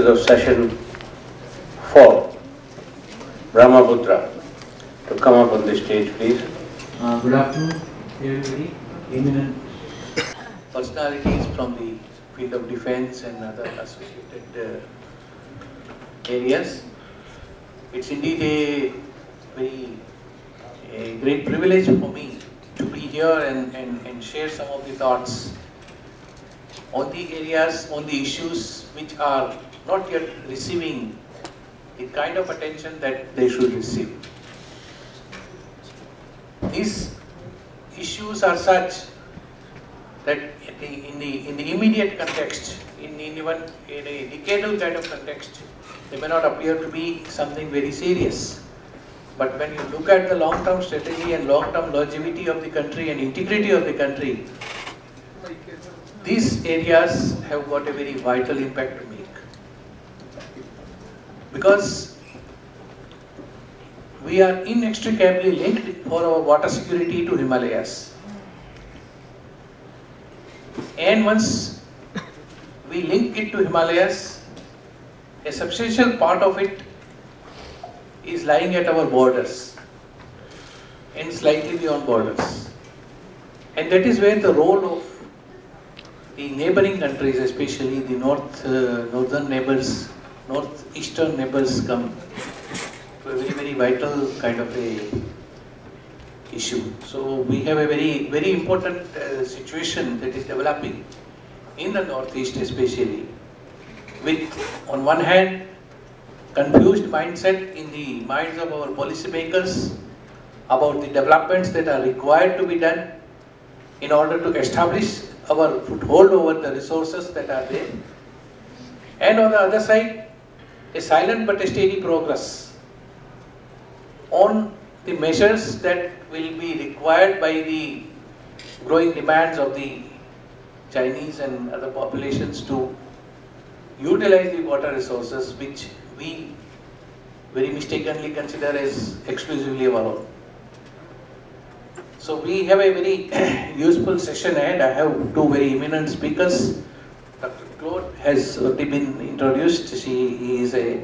May I request the speakers of session four, Brahmaputra, to come up on the stage, please. Uh, good afternoon, everybody. Eminent personalities from the field of defense and other associated uh, areas. It's indeed a very a great privilege for me to be here and, and, and share some of the thoughts on the areas, on the issues which are not yet receiving the kind of attention that they should receive. These issues are such that in the, in the, immediate context, in, in even in a decadal kind of context, they may not appear to be something very serious. But when you look at the long-term strategy and long-term longevity of the country and integrity of the country, these areas have got a very vital impact to make. Because we are inextricably linked for our water security to Himalayas. And once we link it to Himalayas, a substantial part of it is lying at our borders and slightly beyond borders. And that is where the role of the neighboring countries, especially the north, uh, northern neighbors, northeastern neighbors come to a very, very vital kind of a issue. So we have a very, very important uh, situation that is developing in the northeast especially with on one hand confused mindset in the minds of our policymakers about the developments that are required to be done in order to establish our foothold over the resources that are there. And on the other side, a silent but a steady progress on the measures that will be required by the growing demands of the Chinese and other populations to utilize the water resources which we very mistakenly consider as exclusively our own. So we have a very useful session ahead. I have two very eminent speakers. Claude has already been introduced. She he is a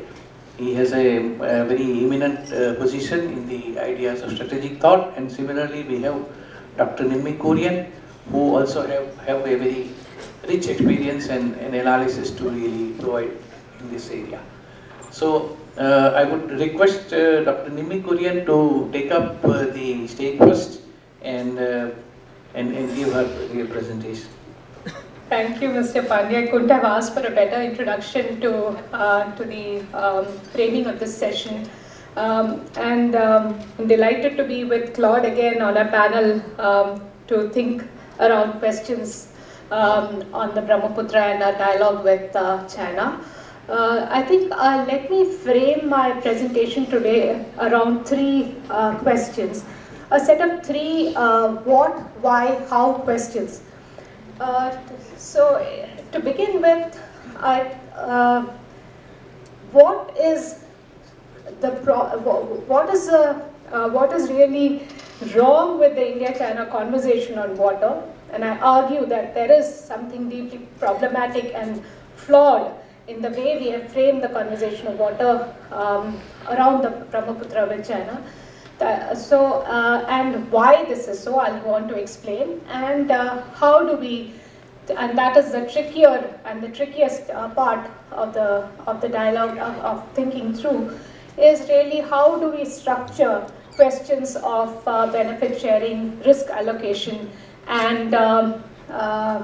he has a, a very eminent uh, position in the ideas of strategic thought, and similarly we have Dr. Nimmi Kurian, who also have, have a very rich experience and, and analysis to really provide in this area. So uh, I would request uh, Dr. Nimmi Kurian to take up uh, the stage first and, uh, and, and give her her presentation. Thank you, Mr. Pandey. I couldn't have asked for a better introduction to, uh, to the um, framing of this session. Um, and um, I'm delighted to be with Claude again on a panel um, to think around questions um, on the Brahmaputra and our dialogue with uh, China. Uh, I think uh, let me frame my presentation today around three uh, questions. A set of three uh, what, why, how questions. Uh, so to begin with, I, uh, what is the what is the uh, what is really wrong with the India-China conversation on water? And I argue that there is something deeply problematic and flawed in the way we have framed the conversation of water um, around the Brahmaputra with China. So, uh, and why this is so, I'll go on to explain. And uh, how do we, and that is the trickier and the trickiest uh, part of the, of the dialogue of, of, thinking through, is really how do we structure questions of uh, benefit sharing, risk allocation, and um, uh,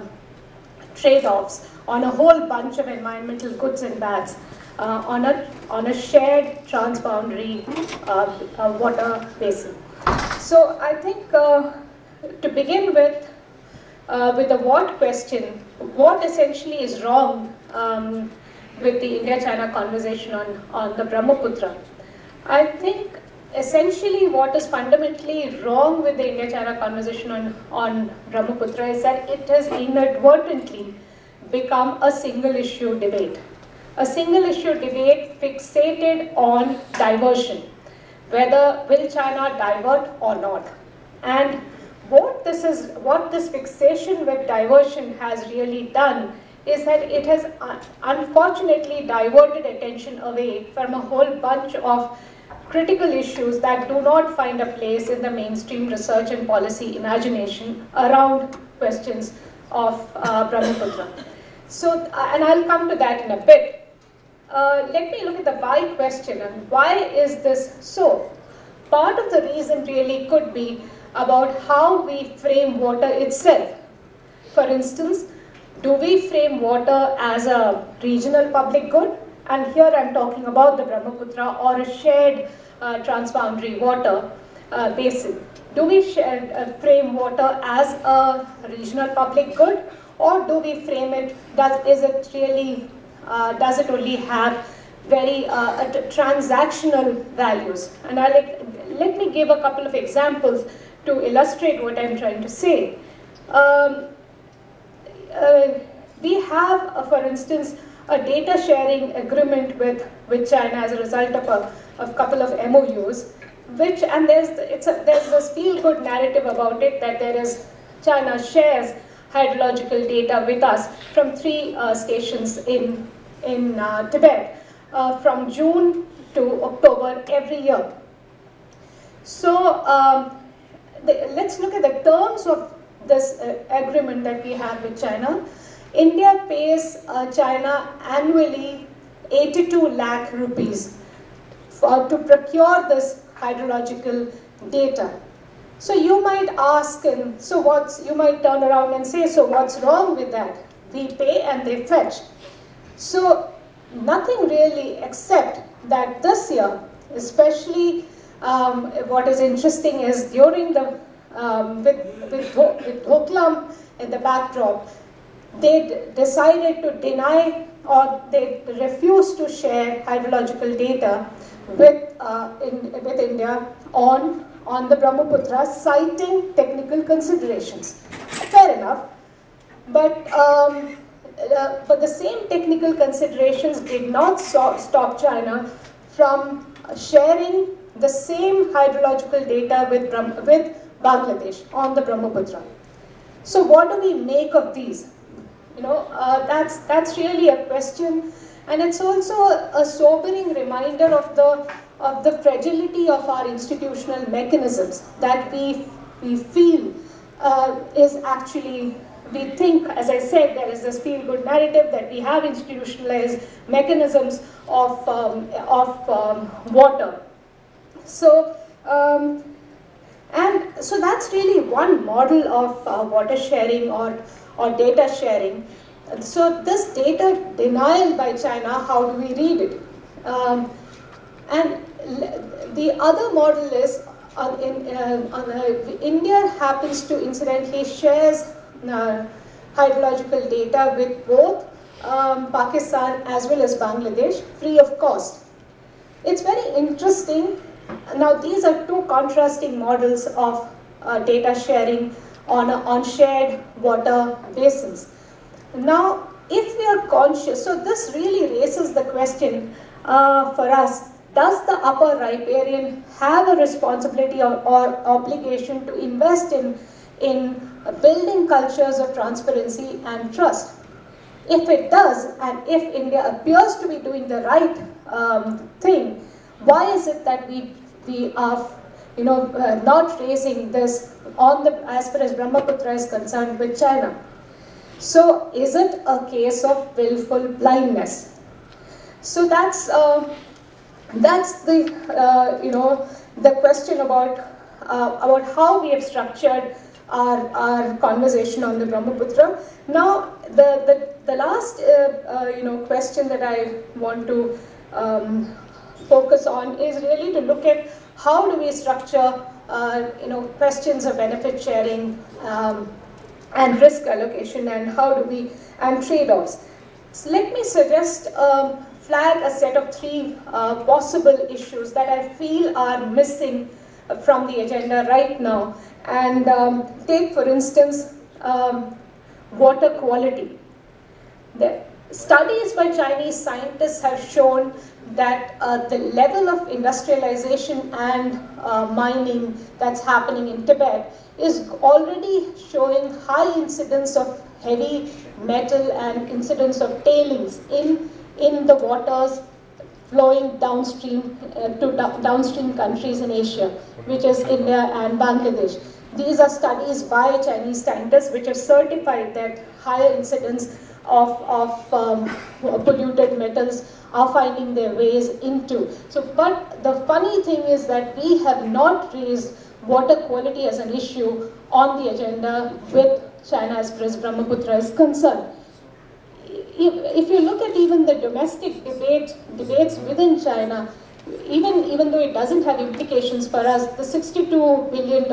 trade-offs on a whole bunch of environmental goods and bads uh, on, a, on a shared transboundary uh, uh, water basin. So I think uh, to begin with, uh, with the what question, what essentially is wrong um, with the India-China conversation on, on the Brahmaputra? I think essentially what is fundamentally wrong with the India-China conversation on, on Brahmaputra is that it has inadvertently become a single issue debate. A single issue debate fixated on diversion, whether will China divert or not. And what this is, what this fixation with diversion has really done is that it has unfortunately diverted attention away from a whole bunch of critical issues that do not find a place in the mainstream research and policy imagination around questions of uh, Brahmaputra. So, uh, and I'll come to that in a bit. Uh, let me look at the why question and why is this so? Part of the reason really could be about how we frame water itself. For instance, do we frame water as a regional public good? And here I'm talking about the Brahmaputra or a shared uh, transboundary water uh, basin. Do we share, uh, frame water as a regional public good or do we frame it, does, is it really, uh, does it only have very uh, transactional values? And I like, let me give a couple of examples to illustrate what I'm trying to say. Um, uh, we have, uh, for instance, a data sharing agreement with, with China as a result of a, a couple of MOUs, which, and there's, it's a, there's this feel-good narrative about it that there is, China shares hydrological data with us from three uh, stations in, in uh, Tibet uh, from June to October every year. So um, the, let's look at the terms of this uh, agreement that we have with China. India pays uh, China annually 82 lakh rupees for, to procure this hydrological data. So you might ask, and so what's, you might turn around and say, so what's wrong with that? We pay and they fetch. So nothing really except that this year, especially um, what is interesting is during the, um, with, with, with Doklam in the backdrop, they decided to deny or they refused to share hydrological data with, uh, in, with India on, on the Brahmaputra, citing technical considerations. Fair enough. But, um, uh, but the same technical considerations did not so stop China from sharing the same hydrological data with, with Bangladesh on the Brahmaputra. So what do we make of these? You know, uh, that's, that's really a question and it's also a sobering reminder of the, of the fragility of our institutional mechanisms that we, we feel uh, is actually, we think, as I said, there is this feel-good narrative that we have institutionalized mechanisms of, um, of um, water. So, um, and so that's really one model of uh, water sharing or, or data sharing. So this data denial by China, how do we read it? Um, and the other model is uh, in, uh, India happens to incidentally shares uh, hydrological data with both um, Pakistan as well as Bangladesh free of cost. It's very interesting. Now these are two contrasting models of uh, data sharing on, on shared water basins. Now, if we are conscious, so this really raises the question uh, for us, does the upper riparian have a responsibility or, or obligation to invest in, in building cultures of transparency and trust? If it does, and if India appears to be doing the right um, thing, why is it that we, we are you know, uh, not raising this on the, as far as Brahmaputra is concerned with China? So is it a case of willful blindness? So that's uh, that's the uh, you know the question about uh, about how we have structured our, our conversation on the Brahmaputra. Now the the, the last uh, uh, you know question that I want to um, focus on is really to look at how do we structure uh, you know questions of benefit sharing. Um, and risk allocation and how do we, and trade-offs. So let me suggest, um, flag a set of three uh, possible issues that I feel are missing from the agenda right now. And um, take, for instance, um, water quality. The studies by Chinese scientists have shown that uh, the level of industrialization and uh, mining that's happening in Tibet is already showing high incidence of heavy metal and incidence of tailings in, in the waters flowing downstream uh, to downstream countries in Asia, which is India and Bangladesh. These are studies by Chinese scientists which have certified that higher incidence of, of um, polluted metals are finding their ways into. So, but the funny thing is that we have not raised water quality as an issue on the agenda with China as far as Brahmaputra is concerned. If, you look at even the domestic debate, debates within China, even, even though it doesn't have implications for us, the $62 billion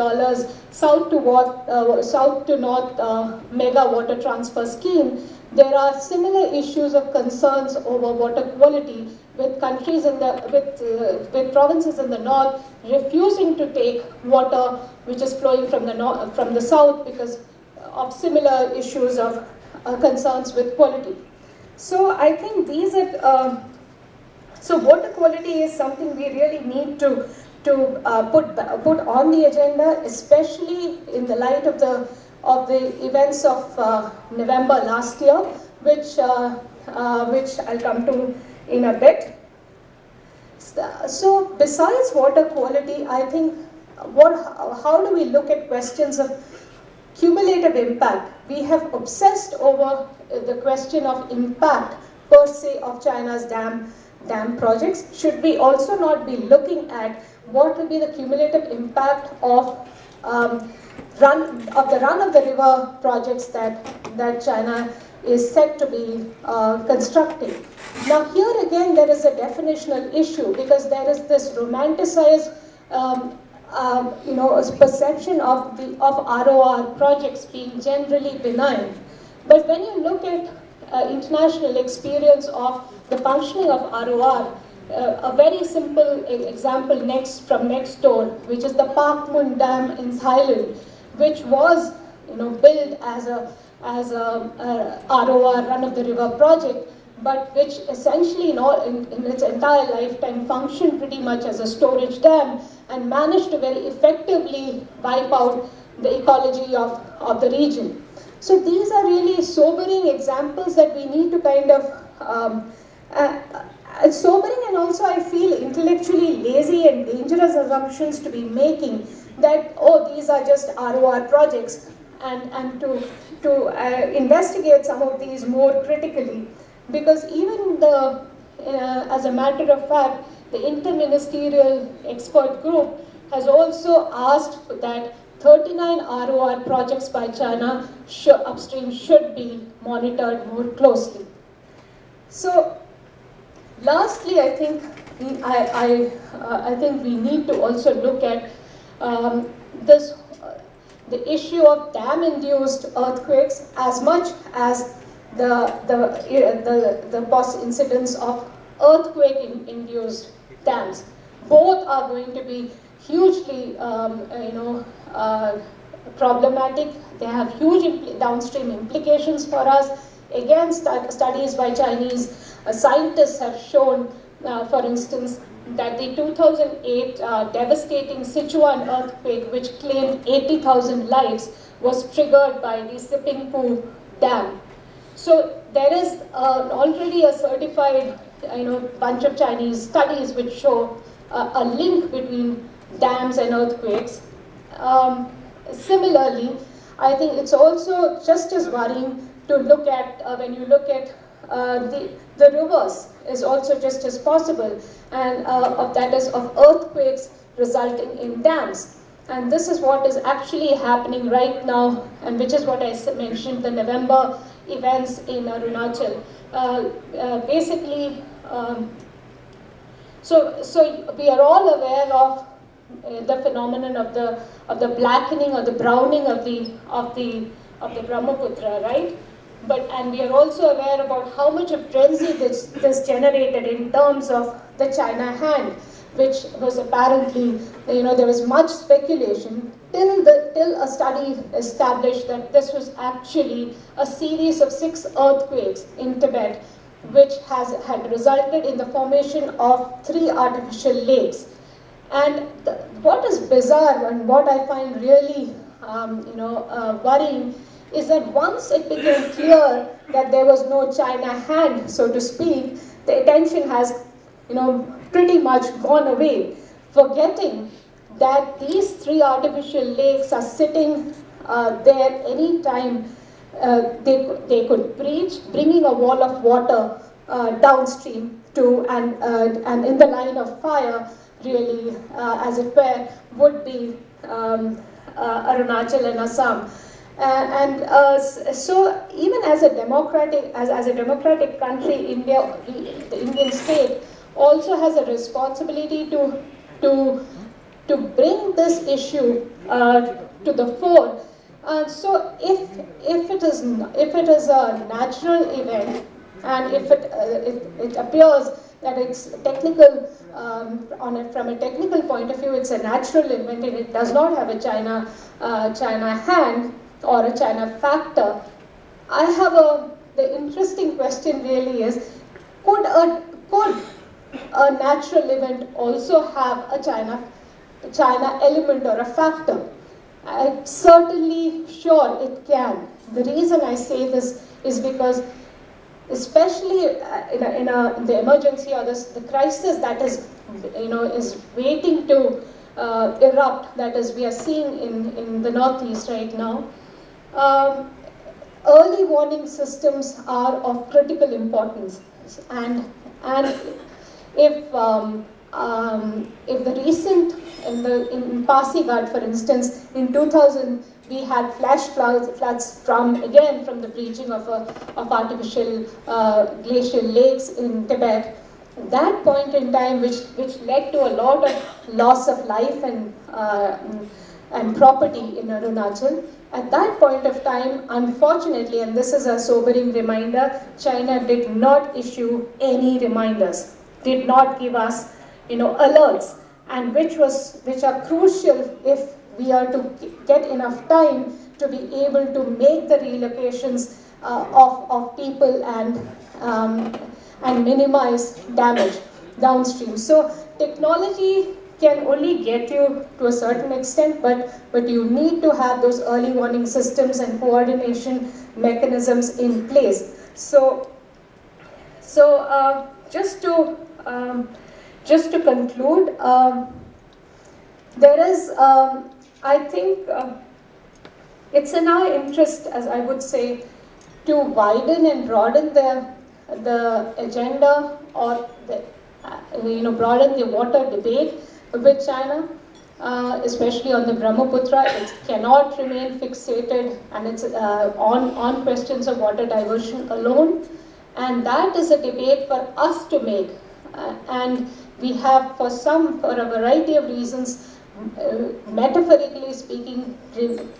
south to, what, uh, south to north uh, mega water transfer scheme, there are similar issues of concerns over water quality with countries in the, with, uh, with provinces in the north refusing to take water which is flowing from the, north, from the south because of similar issues of uh, concerns with quality. So I think these are, uh, so water quality is something we really need to, to uh, put, put on the agenda, especially in the light of the, of the events of uh, November last year, which, uh, uh, which I'll come to in a bit. So besides water quality, I think what, how do we look at questions of cumulative impact? We have obsessed over the question of impact per se of China's dam, dam projects. Should we also not be looking at what will be the cumulative impact of um, run of the run of the river projects that that China is said to be uh, constructing. Now here again there is a definitional issue because there is this romanticized um, um, you know, perception of the of ROR projects being generally benign. But when you look at uh, international experience of the functioning of ROR, uh, a very simple example next from next door, which is the Pak Mun Dam in Thailand, which was you know built as a as a, a ROR run of the river project, but which essentially in, all, in, in its entire lifetime functioned pretty much as a storage dam and managed to very effectively wipe out the ecology of, of the region. So these are really sobering examples that we need to kind of um, uh, uh, sobering and also I feel intellectually lazy and dangerous assumptions to be making that oh these are just ROR projects and, and to, to uh, investigate some of these more critically because even the, uh, as a matter of fact, the interministerial expert group has also asked that 39 ROR projects by China upstream should be monitored more closely. So, lastly, I think we, I, I, uh, I think we need to also look at um, this, uh, the issue of dam-induced earthquakes as much as the, the, the, the, the incidence of earthquake-induced dams. Both are going to be hugely, um, you know, uh, problematic. They have huge impl downstream implications for us. Again, st studies by Chinese uh, scientists have shown, uh, for instance, that the 2008 uh, devastating Sichuan earthquake, which claimed 80,000 lives, was triggered by the Zipingpu Dam. So there is uh, already a certified, you know, bunch of Chinese studies which show uh, a link between dams and earthquakes. Um, similarly, I think it's also just as worrying to look at, uh, when you look at uh, the, the reverse is also just as possible, and uh, of that is of earthquakes resulting in dams. And this is what is actually happening right now, and which is what I mentioned, the November events in Arunachal. Uh, uh, basically, um, so, so we are all aware of uh, the phenomenon of the of the blackening or the browning of the of the of the Brahmaputra, right? But and we are also aware about how much of frenzy this this generated in terms of the China hand which was apparently, you know, there was much speculation till, the, till a study established that this was actually a series of six earthquakes in Tibet which has had resulted in the formation of three artificial lakes. And the, what is bizarre and what I find really, um, you know, uh, worrying is that once it became clear that there was no China hand, so to speak, the attention has, you know, pretty much gone away, forgetting that these three artificial lakes are sitting uh, there anytime uh, they, they could breach, bringing a wall of water uh, downstream to, and, uh, and in the line of fire, really, uh, as it were, would be um, uh, Arunachal and Assam. And so even as a democratic, as, as a democratic country, India, the Indian state also has a responsibility to, to, to bring this issue uh, to the fore. Uh, so if, if, it is, if it is a natural event and if it, uh, it, it appears that it's technical, um, on a, from a technical point of view, it's a natural event and it does not have a China, uh, China hand, or a China factor. I have a, the interesting question really is, could a, could a natural event also have a China, China element or a factor? I'm certainly sure it can. The reason I say this is because especially uh, in, a, in, a, the emergency or this, the crisis that is, you know, is waiting to uh, erupt, that is we are seeing in, in the northeast right now, um, early warning systems are of critical importance. And, and if, um, um, if the recent, in, the, in Pasighat for instance, in 2000, we had flash floods, floods from, again, from the breaching of, a, of artificial uh, glacial lakes in Tibet. That point in time, which, which led to a lot of loss of life and, uh, and property in Arunachal, at that point of time, unfortunately, and this is a sobering reminder, China did not issue any reminders, did not give us, you know, alerts, and which was which are crucial if we are to get enough time to be able to make the relocations uh, of, of people and um, and minimize damage downstream. So technology can only get you to a certain extent, but, but you need to have those early warning systems and coordination mechanisms in place. So, so uh, just to um, just to conclude, um, there is, um, I think, uh, it's in our interest, as I would say, to widen and broaden the the agenda or the, uh, you know broaden the water debate with China, uh, especially on the Brahmaputra. It cannot remain fixated and it's uh, on, on questions of water diversion alone. And that is a debate for us to make. Uh, and we have, for some, for a variety of reasons, uh, metaphorically speaking,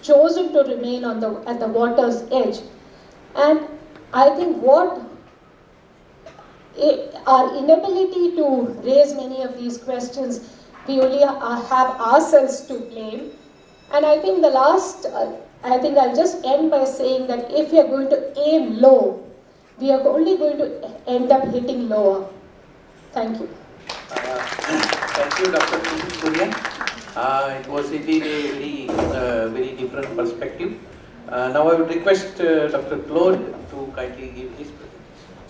chosen to remain on the, at the water's edge. And I think what it, our inability to raise many of these questions we only have ourselves to blame. And I think the last, uh, I think I'll just end by saying that if we are going to aim low, we are only going to end up hitting lower. Thank you. Uh, thank you, Dr. Surya. Uh, it was indeed a very, uh, very different perspective. Now I would request Dr. Claude to kindly give his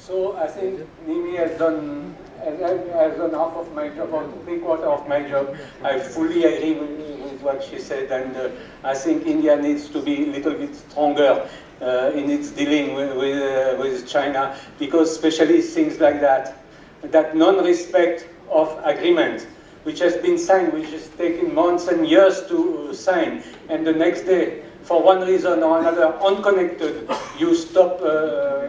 so I think Nimmi has done has done half of my job or three quarter of my job. I fully agree with, with what she said, and uh, I think India needs to be a little bit stronger uh, in its dealing with with, uh, with, China, because especially things like that, that non-respect of agreement, which has been signed, which has taken months and years to sign, and the next day, for one reason or another, unconnected, you stop uh,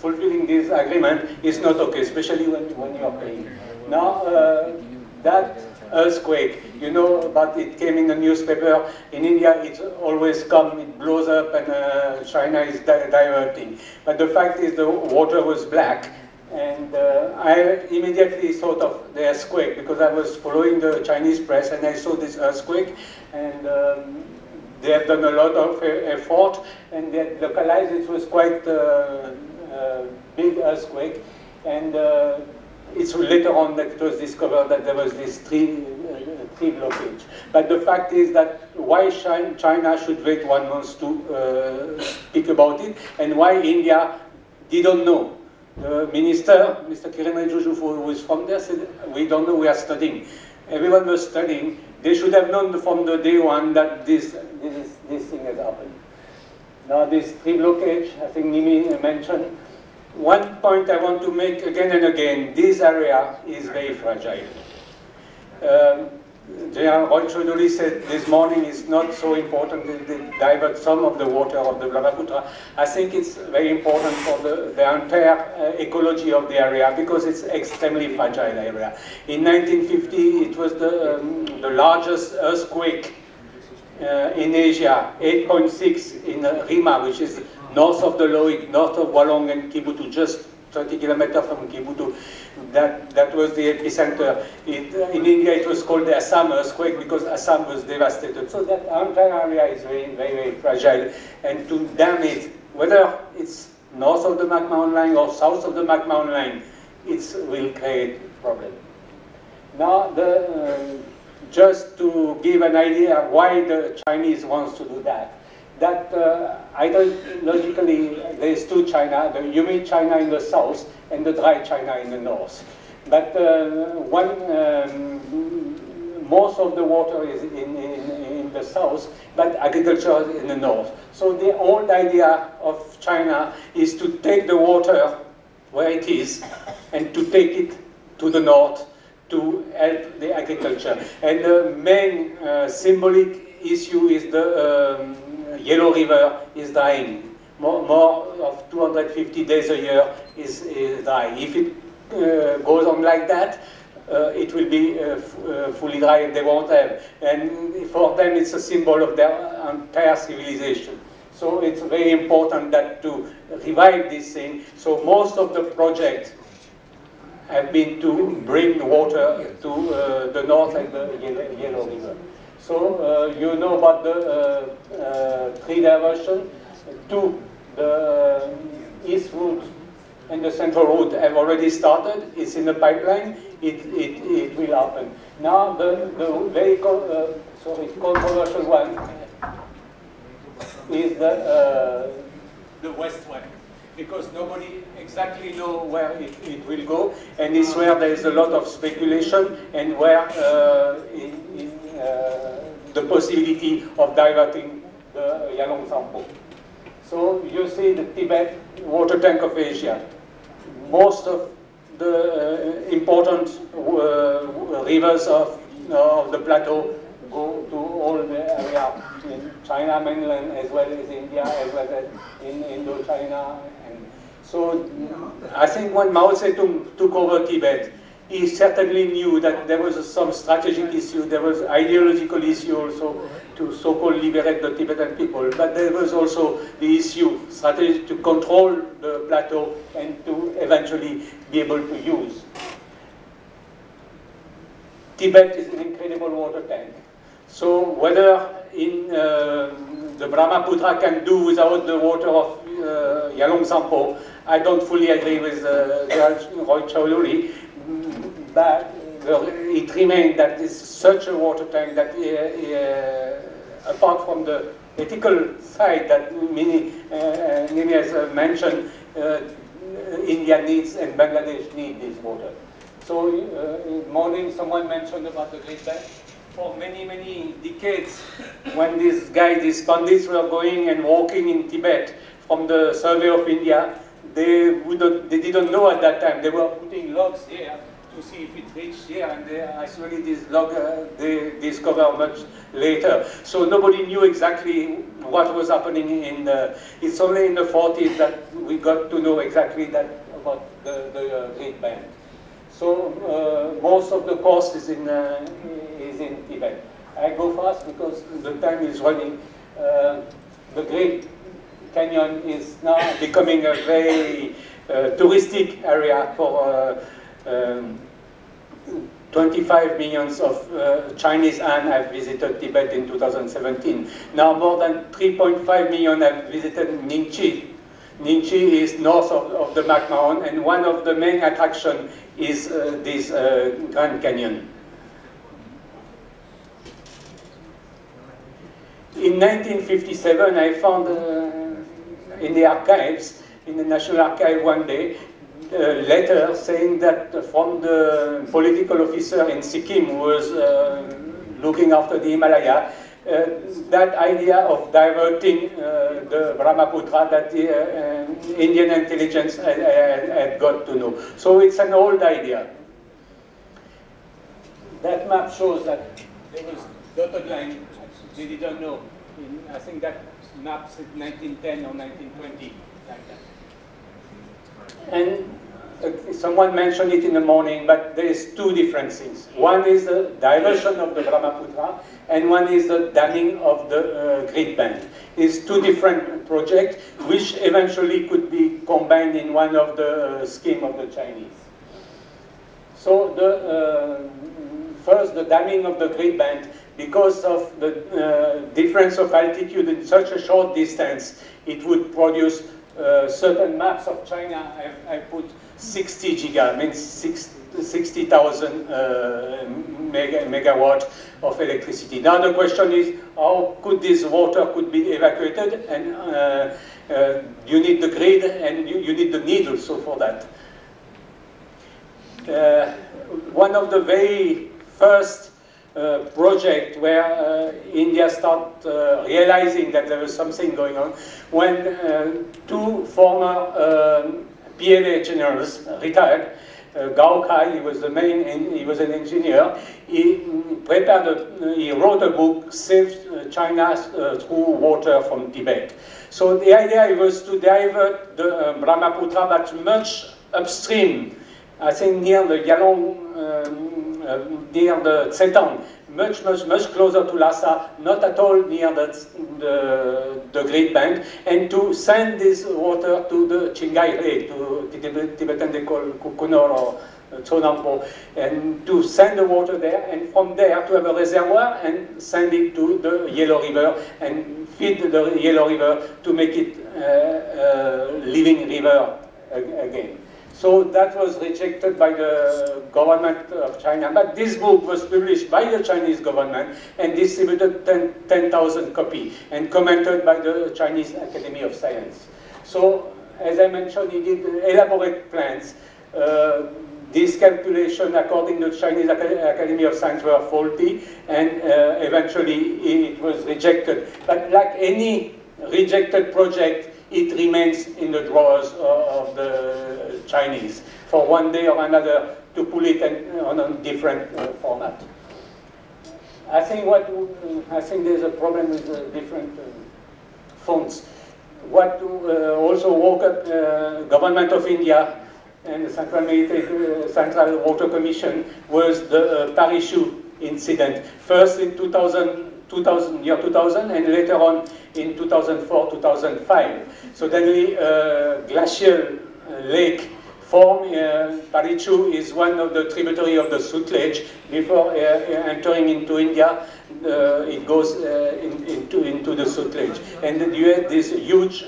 fulfilling this agreement is not okay, especially when, when you are paying. Now, uh, that earthquake, you know, but it came in the newspaper. In India, it's always come, it blows up, and uh, China is di diverting. But the fact is, the water was black, and uh, I immediately thought of the earthquake because I was following the Chinese press, and I saw this earthquake, and um, they have done a lot of effort, and they localized it was quite uh, uh, big earthquake. And uh, it's later on that it was discovered that there was this tree, uh, tree blockage. But the fact is that why China should wait one month to uh, speak about it, and why India didn't know. The minister, Mr. Kiren Rijiju, who was from there, said, we don't know, we are studying. Everyone was studying. They should have known from the day one that this, this, this thing has happened. Now this three blockage, I think Nimmi mentioned, one point I want to make again and again, this area is very fragile. Um, General Roy said this morning is not so important to divert some of the water of the Brahmaputra. I think it's very important for the, the entire uh, ecology of the area because it's extremely fragile area. In 1950, it was the, um, the largest earthquake uh, in Asia, 8.6 in uh, Rima, which is north of the Lohit, north of Walong and Kibithu, just 30 kilometers from Kibithu. That, that was the epicenter. It, in India, it was called the Assam earthquake because Assam was devastated. So that entire area is very, very, very fragile. And to dam it, whether it's north of the McMahon line or south of the McMahon line, it will create problem. Now, the, uh, just to give an idea why the Chinese wants to do that that uh, ideologically there's two China, the humid China in the south and the dry China in the north. But uh, one, um, most of the water is in, in, in, the south, but agriculture in the north. So the old idea of China is to take the water where it is and to take it to the north to help the agriculture. And the main uh, symbolic issue is the um, Yellow River is dying. More, more of 250 days a year is, is dying. If it uh, goes on like that, uh, it will be uh, uh, fully dry and they won't have. And for them, it's a symbol of their entire civilization. So it's very important that to revive this thing. So most of the projects have been to bring water to uh, the north and the Yellow River. So uh, you know about the uh, uh, tree diversion to the east route and the central route have already started. It's in the pipeline. It, it, it will happen. Now the, the very uh, sorry, controversial one is the, uh, the west one because nobody exactly know where it, it, will go and it's where there is a lot of speculation and where uh, uh, the possibility of diverting the Yarlung Tsangpo. So you see the Tibet water tank of Asia. Most of the uh, important uh, rivers of, uh, of the plateau go to all the area in China mainland as well as India as well as in Indochina. And so I think when Mao Zedong took over Tibet, he certainly knew that there was some strategic issue, there was ideological issue also to so-called liberate the Tibetan people, but there was also the issue, strategy to control the plateau and to eventually be able to use. Tibet is an incredible water tank. So whether in uh, the Brahmaputra can do without the water of uh, Yarlung Tsangpo, I don't fully agree with uh, Roy Choudhury but it remained that it's such a water tank that uh, uh, apart from the ethical side that Mini, uh, Nimmi has uh, mentioned, uh, India needs and Bangladesh need this water. So uh, in morning someone mentioned about the Great Bend. For many, many decades, when these guys, these pandits were going and walking in Tibet from the survey of India, they, would they didn't know at that time. They were putting logs here to see if it reached here, and they actually this log uh, they discover much later. So nobody knew exactly what was happening in the, it's only in the 40s that we got to know exactly that about the, the uh, Great Bend. So uh, most of the course is in, uh, is in Tibet. I go fast because the time is running. Uh, the Great Canyon is now becoming a very uh, touristic area for um, 25 millions of uh, Chinese and have visited Tibet in 2017. Now more than 3.5 million have visited Nyingchi. Nyingchi is north of, of the McMahon, and one of the main attractions is uh, this uh, Grand Canyon. In 1957, I found uh, in the archives, in the National Archive one day, a letter saying that from the political officer in Sikkim who was uh, looking after the Himalaya, uh, that idea of diverting uh, the Brahmaputra that the uh, Indian intelligence had, had, got to know. So it's an old idea. That map shows that there was dotted line, they didn't know. In, I think that map said 1910 or 1920, like that. And uh, someone mentioned it in the morning, but there is two different things. One is the diversion of the Brahmaputra, and one is the damming of the uh, Great Bend. It's two different projects, which eventually could be combined in one of the uh, scheme of the Chinese. So the uh, first, the damming of the Great Bend, because of the uh, difference of altitude in such a short distance, it would produce uh, certain maps of China. I, I put 60 giga, means 60,000 uh, mega, megawatt of electricity. Now the question is, how could this water could be evacuated? And uh, uh, you need the grid and you, you need the needle so for that. Uh, one of the very first uh, project where uh, India started uh, realizing that there was something going on when uh, two former um, generals retired. Uh, Guo Kai, he was the main, he was an engineer. He prepared, a, he wrote a book, Save uh, China uh, Through Water from Tibet. So the idea was to divert the uh, Brahmaputra, but much upstream. I think near the Yarlung, um, uh, near the Tsetang, much, much, much closer to Lhasa, not at all near the, the, the Great Bend, and to send this water to the Qinghai Lake, to the Tibetan they call Kukunor or Chonampo, and to send the water there, and from there to have a reservoir and send it to the Yellow River and feed the Yellow River to make it a uh, uh, living river again. So that was rejected by the government of China. But this book was published by the Chinese government and distributed 10,000 10, copies and commented by the Chinese Academy of Science. So, as I mentioned, he did elaborate plans. Uh, these calculations, according to the Chinese Academy of Science, were faulty, and uh, eventually it was rejected. But like any rejected project, it remains in the drawers of the Chinese for one day or another to pull it on a different uh, format. I think what I think there's a problem with the different uh, fonts. What uh, also woke up uh, government of India and the Central, Military, uh, Central Water Commission was the uh, incident. First in 2000, 2000, year 2000, and later on in 2004, 2005. So the uh, glacial uh, lake form, uh, Pareechu is one of the tributary of the Sutlej. Before uh, uh entering into India, uh, it goes uh, in, into, into the Sutlej. And you had this huge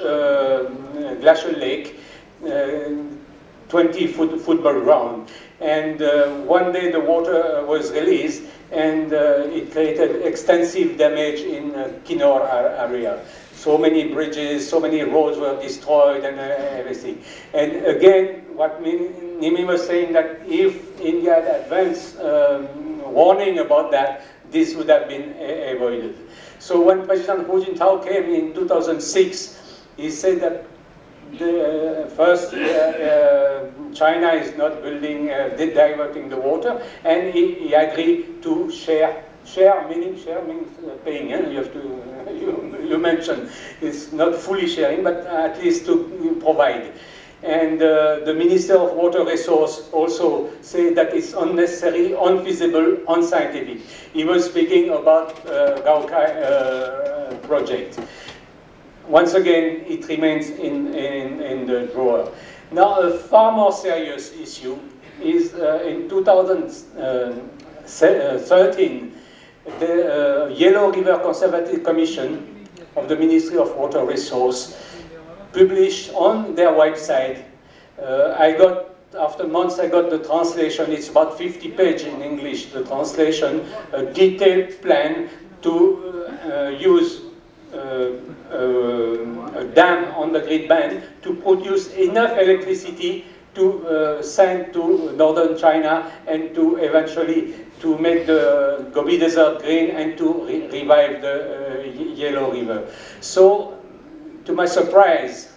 glacial lake, 20 foot football ground. And one day the water was released and uh, it created extensive damage in uh, Kinnaur area. So many bridges, so many roads were destroyed and uh, everything. And again, what Nimmi was saying that if India had advanced um, warning about that, this would have been avoided. So when President Hu Jintao came in 2006, he said that the, uh, first, uh, uh, China is not building, diverting the water, and he, he agreed to share Share meaning share means uh, paying. Eh? You have to uh, you, you mentioned it's not fully sharing, but at least to provide. And uh, the Minister of Water Resource also said that it's unnecessary, unfeasible, unscientific. He was speaking about uh, Guo Kai project once again, it remains in, in, in the drawer. Now, a far more serious issue is uh, in 2013, the uh, Yellow River Conservancy Commission of the Ministry of Water Resource published on their website. Uh, I got after months I got the translation, it's about 50 pages in English, the translation, a detailed plan to uh, use uh, uh, a dam on the Great Bend to produce enough electricity to uh, send to northern China and to eventually to make the Gobi Desert green and to re revive the uh, Yellow River. So, to my surprise,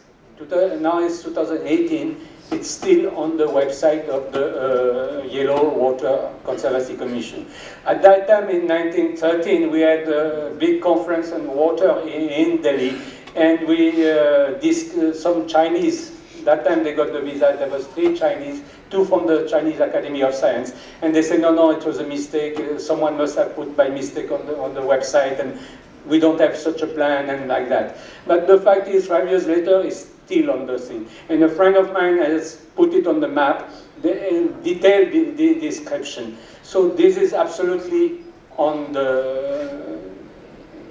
now it's 2018, it's still on the website of the uh, Yellow Water Conservancy Commission. At that time, in 1913, we had a big conference on water in, in Delhi, and we uh, some Chinese. That time they got the visa. There was three Chinese, two from the Chinese Academy of Science, and they said, no, no, it was a mistake. Uh, someone must have put by mistake on the on the website, and we don't have such a plan, and like that. But the fact is, five years later, it's still on the scene. And a friend of mine has put it on the map, the detailed the, description. So this is absolutely on the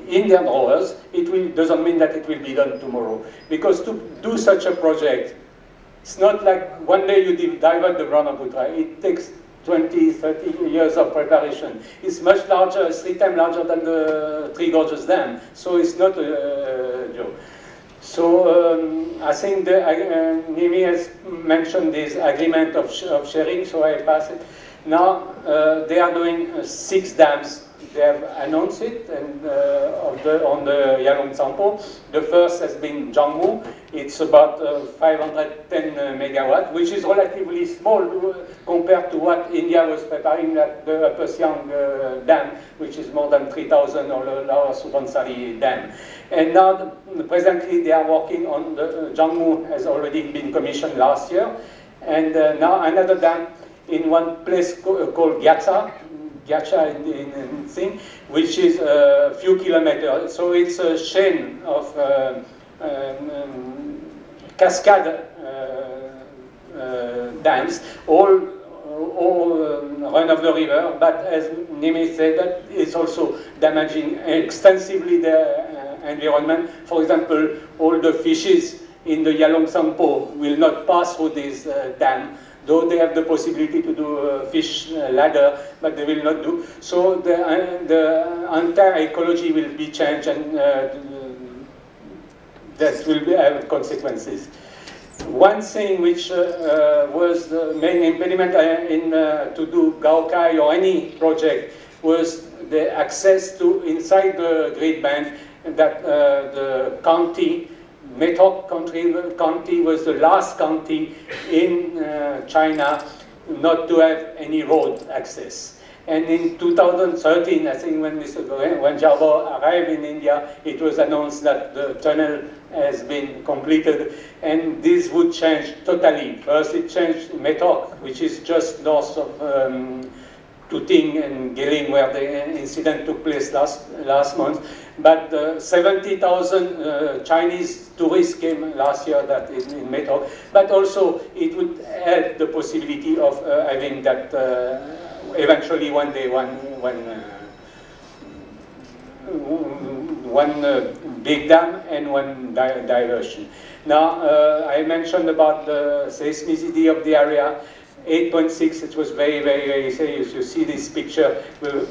in their drawers. It will, doesn't mean that it will be done tomorrow. Because to do such a project, it's not like one day you divert the Brahmaputra. It takes 20, 30 years of preparation. It's much larger, three times larger than the Three Gorges Dam. So it's not a joke. So um, I think that uh, Nimmi has mentioned this agreement of, sh of sharing, so I pass it. Now uh, they are doing uh, six dams. They have announced it and, uh, the, on the Yarlung Tsangpo. The first has been Zangmu. It's about uh, 510 uh, megawatt, which is relatively small compared to what India was preparing at the Upper Siang Dam, which is more than 3,000 or the Lower Subansiri Dam. And now, presently, they are working on the uh, Zangmu has already been commissioned last year. And uh, now another dam in one place uh, called Gyatsa, Gyatsa in, in, in, thing, which is a few kilometers. So it's a chain of uh, um, um, cascade uh, uh, dams, all all um, run of the river, but as Nimmi said, that it's also damaging extensively the environment. For example, all the fishes in the Yarlung Tsangpo will not pass through this uh, dam, though they have the possibility to do a fish uh, ladder, but they will not do. So the, uh, the entire ecology will be changed and uh, that will have consequences. One thing which uh, uh, was the main impediment in, to do Guo Kai or any project was the access to inside the Great Bend that uh, the county, Metok country, county was the last county in uh, China not to have any road access. And in 2013, I think when Mr. Wen Jiabao arrived in India, it was announced that the tunnel has been completed, and this would change totally. First, it changed Metok, which is just north of um, Tuting and Geling, where the incident took place last, last month. But uh, 70,000 uh, Chinese tourists came last year that in, in Metok. But also, it would add the possibility of uh, having that uh, eventually one day, one, one, uh, one uh, big dam and one di diversion. Now, I mentioned about the seismicity of the area. 8.6, it was very, very, very serious. You see this picture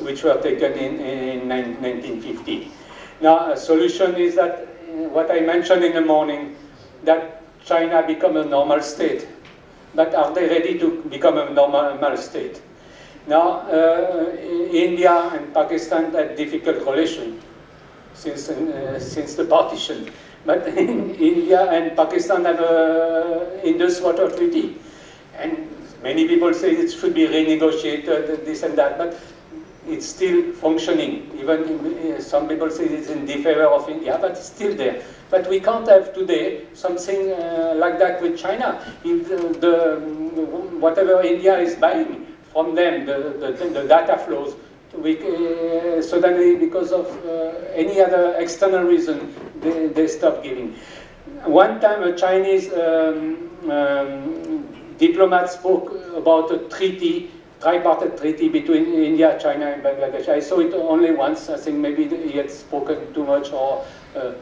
which were taken in, in 1950. Now, a solution is that uh, what I mentioned in the morning, that China become a normal state. But are they ready to become a normal state? Now, uh, India and Pakistan had difficult relation since, uh, since the partition. But India and Pakistan have a Indus Water Treaty. And Many people say it should be renegotiated, this and that, but it's still functioning. Even uh, some people say it's in the favor of India, but it's still there. But we can't have today something uh, like that with China. If the, the, whatever India is buying from them, the, the, the data flows, we, uh, suddenly because of uh, any other external reason, they, they stop giving. One time a Chinese um, um, diplomats spoke about a treaty, tripartite treaty between India, China, and Bangladesh. I saw it only once. I think maybe he had spoken too much or uh,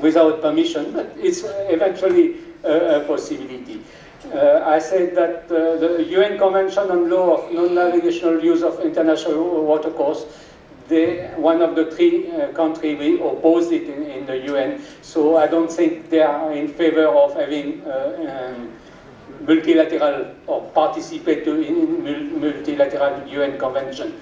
without permission, but it's eventually a, a possibility. Uh, I said that uh, the UN Convention on Law of Non-Navigational Use of International Watercourse, they, one of the three uh, countries we opposed it in, in, the UN, so I don't think they are in favor of having uh, um, multilateral or participate to in multilateral UN convention.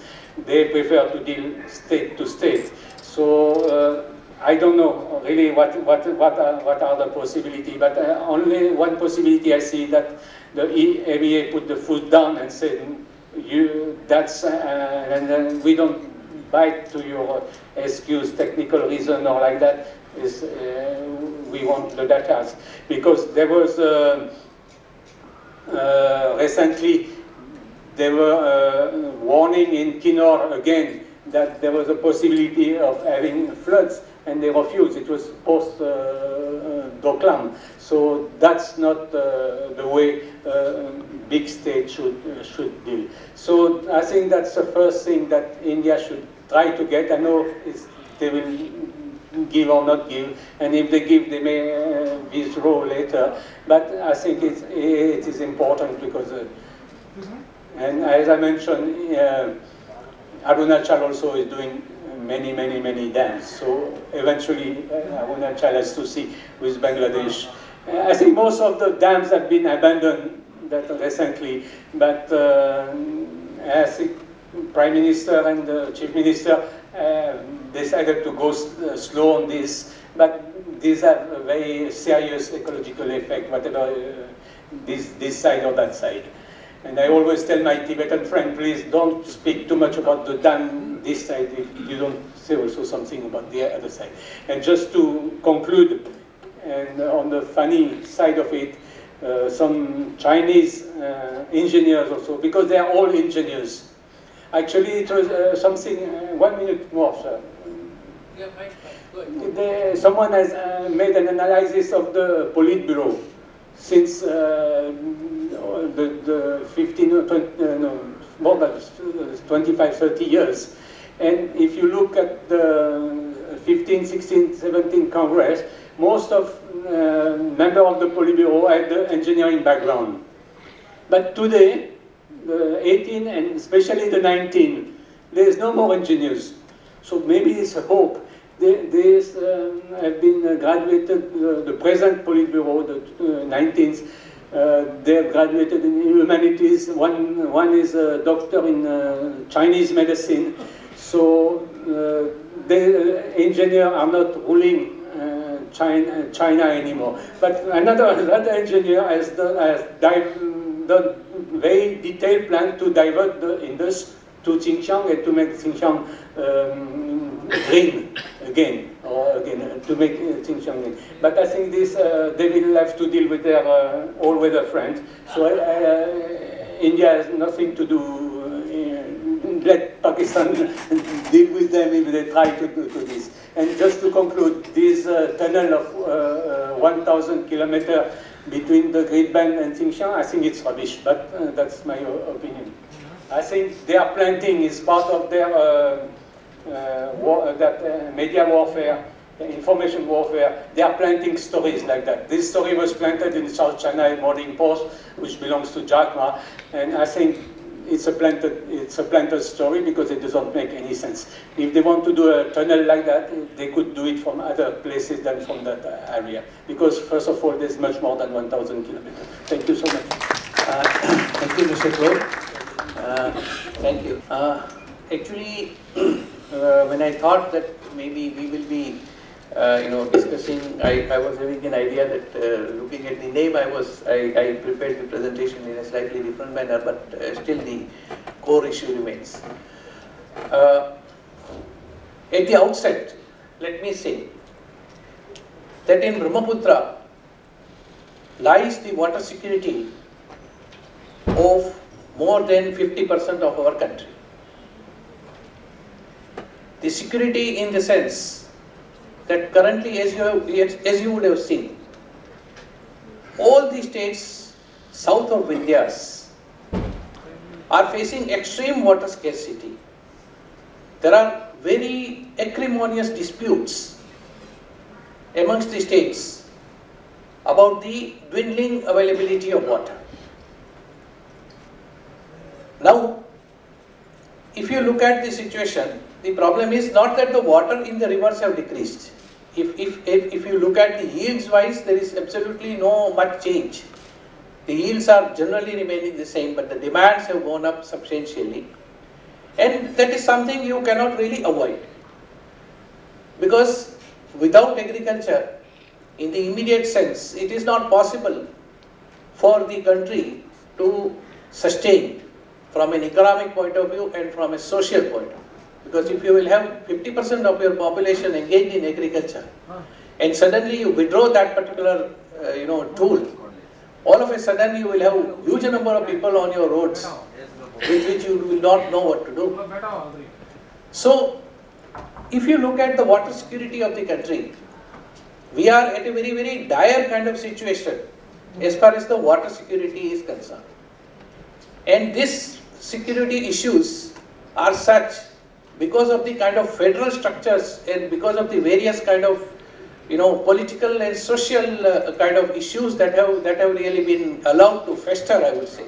They prefer to deal state to state. So uh, I don't know really what, what, what, are, what are the possibilities, but uh, only one possibility I see that the EMEA put the foot down and said, you, that's, uh, and then we don't bite to your excuse, technical reason or like that, is uh, we want the data. Because there was, uh, uh, recently, there were uh, warning in Kinnaur again that there was a possibility of having floods and they refused. It was post uh, uh, Doklam. So that's not uh, the way big state should, should deal. So I think that's the first thing that India should try to get. I know they will give or not give, and if they give, they may uh, withdraw later. But I think it's, it is important because, uh, mm -hmm. and as I mentioned, uh, Arunachal also is doing many, many, many dams. So eventually, uh, Arunachal has to see with Bangladesh. Uh, I think most of the dams have been abandoned that recently, but uh, I think Prime Minister and the Chief Minister uh, decided to go uh, slow on this, but these have a very serious ecological effect, whatever uh, this, this side or that side. And I always tell my Tibetan friend, please don't speak too much about the dam this side if you don't say also something about the other side. And just to conclude, and on the funny side of it, uh, some Chinese uh, engineers also, because they are all engineers. Actually, it was uh, something, uh, one minute more, sir. Yeah, they, someone has uh, made an analysis of the Politburo since uh, the, the 15 or 20, uh, no, more than 25, 30 years. And if you look at the 15, 16, 17 Congress, most of uh, members of the Politburo had the engineering background. But today, the 18 and especially the 19, there is no more engineers. So maybe it's a hope. They, uh, have been graduated, uh, the present Politburo, the 19th, uh, they have graduated in humanities. One, one is a doctor in uh, Chinese medicine. So uh, the engineers are not ruling China, China anymore. But another, another engineer has done, has very detailed plan to divert the Indus to Xinjiang and to make Xinjiang um, again, or again, uh, to make uh, Xinjiang green. But I think this, uh, they will have to deal with their uh, all-weather friends. So uh, India has nothing to do, uh, let Pakistan deal with them if they try to do to this. And just to conclude, this tunnel of 1,000 kilometers between the Great Bend and Xinjiang, I think it's rubbish, but that's my opinion. I think their planting is part of their uh, uh, war, uh, that media warfare, information warfare. They are planting stories like that. This story was planted in South China Morning Post, which belongs to Jack Ma, and I think it's a planted it's a planted story because it doesn't make any sense. If they want to do a tunnel like that, they could do it from other places than from that area. Because first of all, there's much more than 1,000 kilometers. Thank you so much. Uh, thank you, Mr. Claude. Uh, thank you. Uh, actually, uh, when I thought that maybe we will be, uh, you know, discussing, I, I was having an idea that uh, looking at the name, I was, I, I, prepared the presentation in a slightly different manner, but uh, still the core issue remains. at the outset, let me say that in Brahmaputra lies the water security of more than 50% of our country. The security in the sense that currently, as you, have, as you would have seen, all the states south of Vindhyas are facing extreme water scarcity. There are very acrimonious disputes amongst the states about the dwindling availability of water. Now, if you look at the situation, the problem is not that the water in the rivers have decreased. If, if, if, if you look at the yields wise, there is absolutely no much change. The yields are generally remaining the same, but the demands have gone up substantially. And that is something you cannot really avoid. Because without agriculture, in the immediate sense, it is not possible for the country to sustain from an economic point of view and from a social point of view. Because if you will have 50% of your population engaged in agriculture and suddenly you withdraw that particular uh, you know, tool, all of a sudden you will have huge number of people on your roads with which you will not know what to do. So, if you look at the water security of the country, we are at a very, very dire kind of situation as far as the water security is concerned. And these security issues are such because of the kind of federal structures and because of the various kind of you know political and social uh, kind of issues that have that have really been allowed to fester i would say.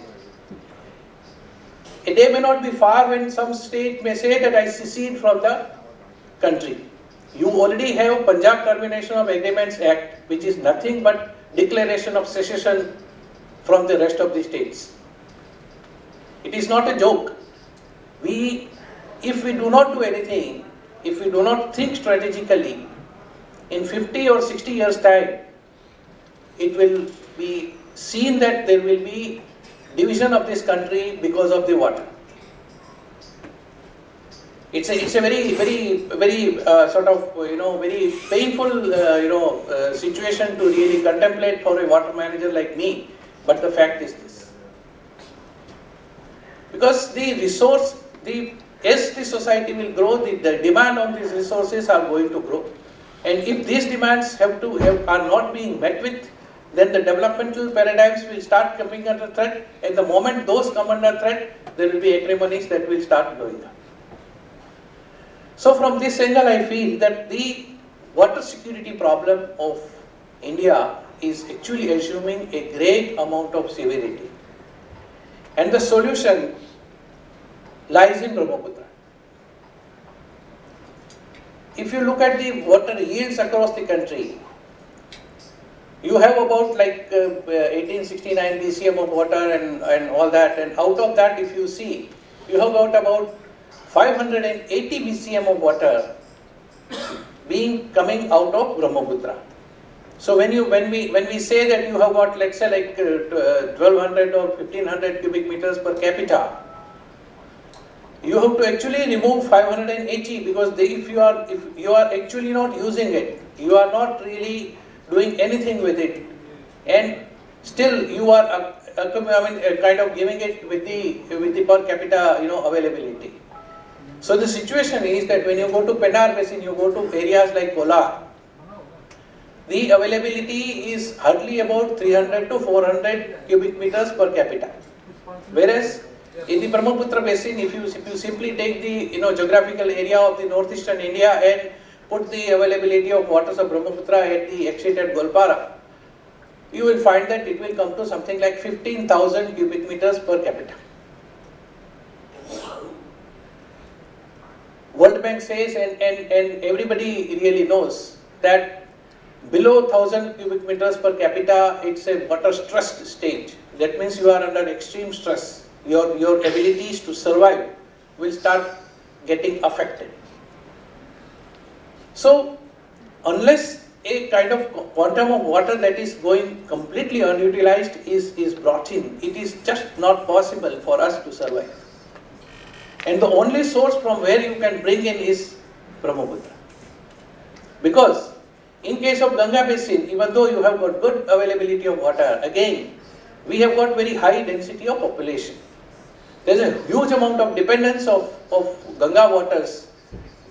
A day may not be far when some state may say that i secede from the country. You already have punjab termination of agreements act which is nothing but declaration of secession from the rest of the states. It is not a joke. We if we do not do anything, if we do not think strategically, in 50 or 60 years' time, it will be seen that there will be division of this country because of the water. It's a, it's a very, very, very uh, sort of, you know, very painful, uh, you know, uh, situation to really contemplate for a water manager like me. But the fact is this. Because the resource, the as the society will grow, the, the demand on these resources are going to grow. And if these demands have to have, are not being met with, then the developmental paradigms will start coming under threat. And the moment those come under threat, there will be acrimonies that will start going up. So from this angle, I feel that the water security problem of India is actually assuming a great amount of severity. And the solution lies in Brahmaputra. If you look at the water yields across the country, you have about like uh, 1869 BCM of water and, and all that and out of that if you see, you have got about 580 BCM of water being coming out of Brahmaputra. So when you when we when we say that you have got let's say like uh, 1200 or 1500 cubic meters per capita, you have to actually remove 580 because if you are if you are actually not using it, you are not really doing anything with it, and still you are uh, uh, I mean, uh, kind of giving it with the with the per capita you know availability. So the situation is that when you go to Pennar Basin, you go to areas like Kolar, the availability is hardly about 300 to 400 cubic meters per capita, whereas in the Brahmaputra basin, if you, if you simply take the you know geographical area of the northeastern India and put the availability of waters of Brahmaputra at the exit at Goalpara, you will find that it will come to something like 15,000 cubic meters per capita. World Bank says and, and, and everybody really knows that below 1000 cubic meters per capita it's a water stressed stage. That means you are under extreme stress your, your abilities to survive will start getting affected. So, unless a kind of quantum of water that is going completely unutilized is, is brought in, it is just not possible for us to survive. And the only source from where you can bring in is Brahmaputra. Because in case of Ganga basin, even though you have got good availability of water, again, we have got very high density of population. There is a huge amount of dependence of, of Ganga waters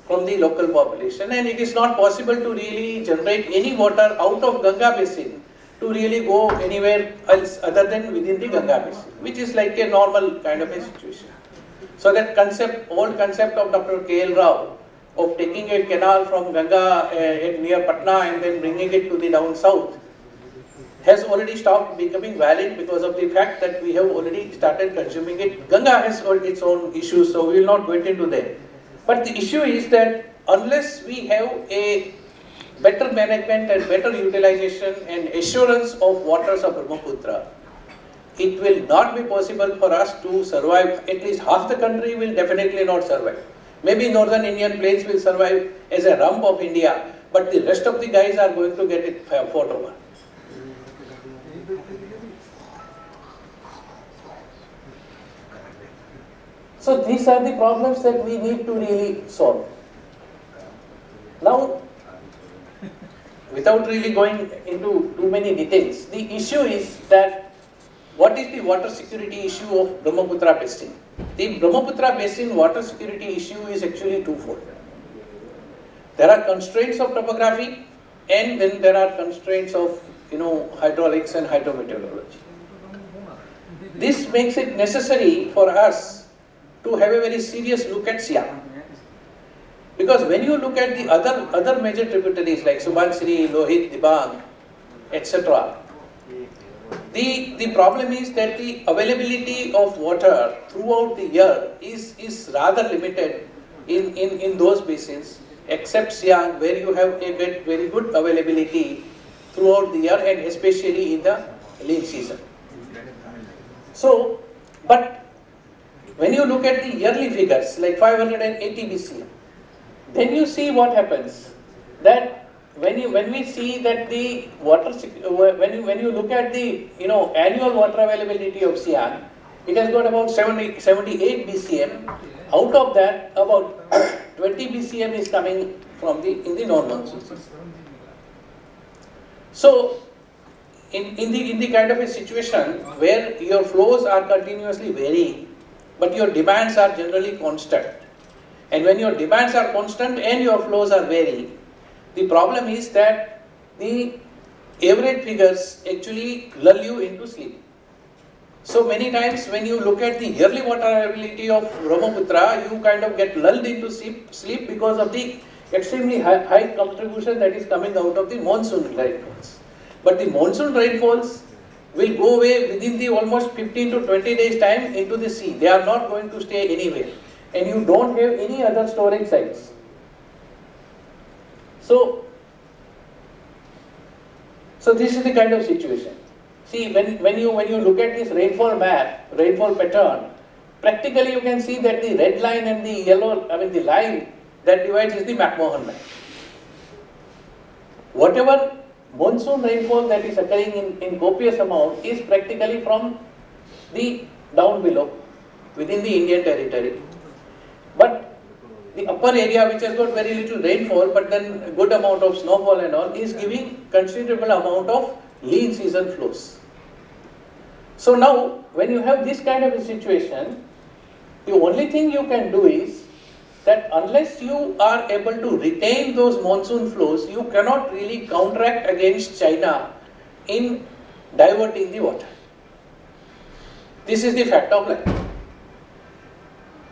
from the local population and it is not possible to really generate any water out of Ganga basin to really go anywhere else other than within the Ganga basin, which is like a normal kind of a situation. So that concept, old concept of Dr. K.L. Rao of taking a canal from Ganga uh, near Patna and then bringing it to the down south has already stopped becoming valid because of the fact that we have already started consuming it. Ganga has its own issues, so we will not get into that. But the issue is that unless we have a better management and better utilization and assurance of waters of Brahmaputra, it will not be possible for us to survive. At least half the country will definitely not survive. Maybe northern Indian plains will survive as a rump of India, but the rest of the guys are going to get it fought over. So these are the problems that we need to really solve. Now, without really going into too many details, the issue is that what is the water security issue of Brahmaputra basin? The Brahmaputra basin water security issue is actually twofold. There are constraints of topography and then there are constraints of you know hydraulics and hydrometeorology. This makes it necessary for us to have a very serious look at Siang. Because when you look at the other, other major tributaries like Subansiri, Lohit, Dibang, etc., the, the problem is that the availability of water throughout the year is, is rather limited in, in, in those basins, except Siang, where you have a very good availability throughout the year and especially in the lean season. So, but when you look at the yearly figures, like 580 BCM, then you see what happens. That when you when we see that the water uh, when you when you look at the you know annual water availability of Siang, it has got about 70, 78 BCM. Out of that, about 20 BCM is coming from the in the non-monsoon So in, in the in the kind of a situation where your flows are continuously varying but your demands are generally constant. And when your demands are constant and your flows are varying, the problem is that the average figures actually lull you into sleep. So many times when you look at the yearly water availability of Brahmaputra, you kind of get lulled into sleep, sleep because of the extremely high, high contribution that is coming out of the monsoon rainfalls. But the monsoon rainfalls will go away within the almost 15 to 20 days time into the sea. They are not going to stay anywhere. And you don't have any other storage sites. So, so this is the kind of situation. See, when, when, you, when you look at this rainfall map, rainfall pattern, practically you can see that the red line and the yellow, I mean the line that divides is the McMahon line. Whatever monsoon rainfall that is occurring in, in copious amount is practically from the down below within the Indian territory. But the upper area which has got very little rainfall but then good amount of snowfall and all is giving considerable amount of lean season flows. So now when you have this kind of a situation, the only thing you can do is that unless you are able to retain those monsoon flows, you cannot really counteract against China in diverting the water. This is the fact of life.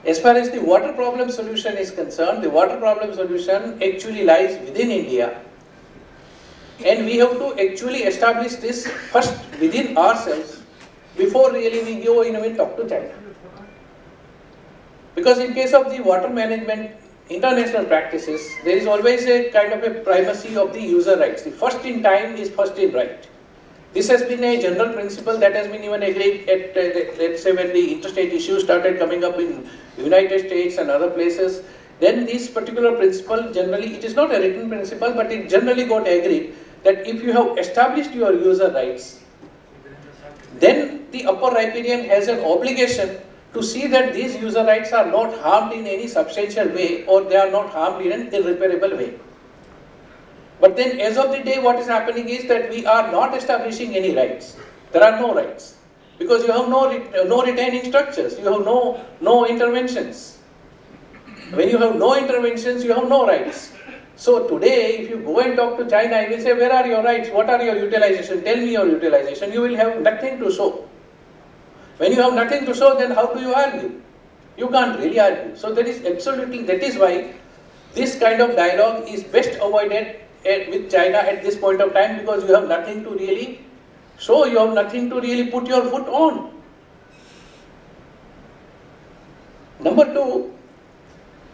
As far as the water problem solution is concerned, the water problem solution actually lies within India. And we have to actually establish this first within ourselves before really we go in and talk to China. Because in case of the water management international practices, there is always a kind of a primacy of the user rights. The first in time is first in right. This has been a general principle that has been even agreed at, uh, let's say, when the interstate issues started coming up in United States and other places. Then this particular principle generally, it is not a written principle, but it generally got agreed that if you have established your user rights, then the upper riparian has an obligation to see that these user rights are not harmed in any substantial way or they are not harmed in an irreparable way. But then as of the day what is happening is that we are not establishing any rights. There are no rights because you have no, uh, no retaining structures, you have no, no interventions. When you have no interventions, you have no rights. So today, if you go and talk to China, you will say, where are your rights? What are your utilization? Tell me your utilization. You will have nothing to show. When you have nothing to show, then how do you argue? You can't really argue. So that is absolutely, that is why this kind of dialogue is best avoided at, with China at this point of time because you have nothing to really show, you have nothing to really put your foot on. Number two,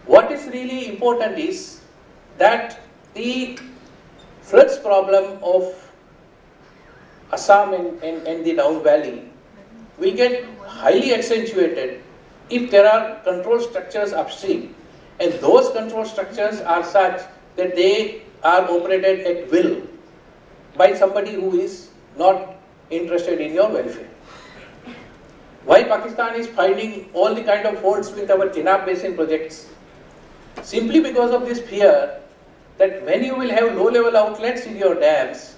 what is really important is that the floods problem of Assam and, and, and the down valley will get highly accentuated if there are control structures upstream and those control structures are such that they are operated at will by somebody who is not interested in your welfare. Why Pakistan is finding all the kind of faults with our Chenab Basin projects? Simply because of this fear that when you will have low level outlets in your dams,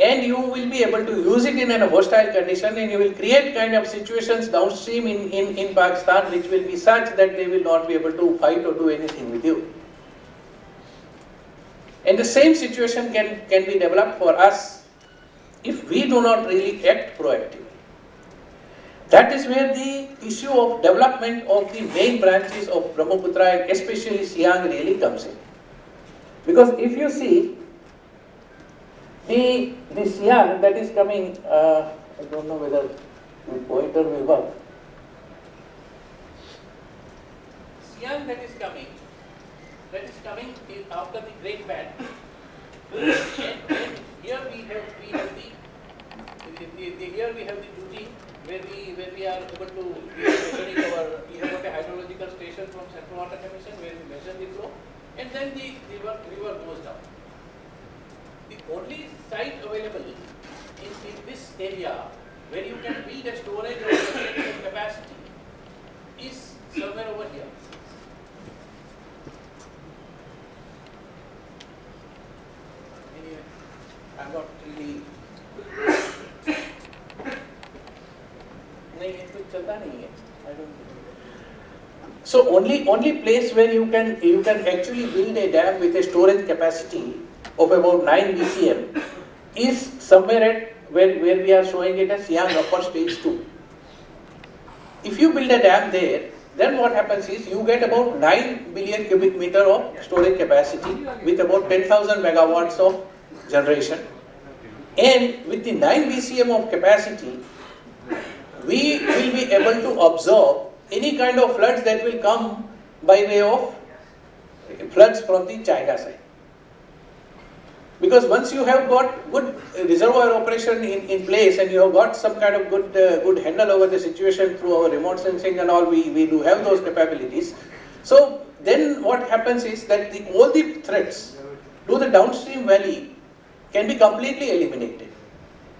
and you will be able to use it in a hostile condition and you will create kind of situations downstream in, in, in Pakistan which will be such that they will not be able to fight or do anything with you. And the same situation can, can be developed for us if we do not really act proactively. That is where the issue of development of the main branches of Brahmaputra and especially Siang really comes in. Because if you see, the, the Siang that is coming, uh, I don't know whether the pointer will work. Siang that is coming, that is coming after the Great Bend. and, and here we have we have the, the, the, here we have the duty where we where we are able to we measuring our we have got a hydrological station from Central Water Commission where we measure the flow and then the river river goes down the only site available in in this area where you can build a storage or capacity is somewhere over here. Anyway, I'm not really So only only place where you can you can actually build a dam with a storage capacity of about 9 BCM is somewhere at where, where we are showing it as Siang upper stage 2. If you build a dam there, then what happens is you get about 9 billion cubic meter of storage capacity with about 10,000 megawatts of generation. And with the 9 BCM of capacity, we will be able to absorb any kind of floods that will come by way of floods from the China side. Because once you have got good reservoir operation in, in place and you have got some kind of good uh, good handle over the situation through our remote sensing and all, we, we do have those capabilities. So then what happens is that the, all the threats to the downstream valley can be completely eliminated.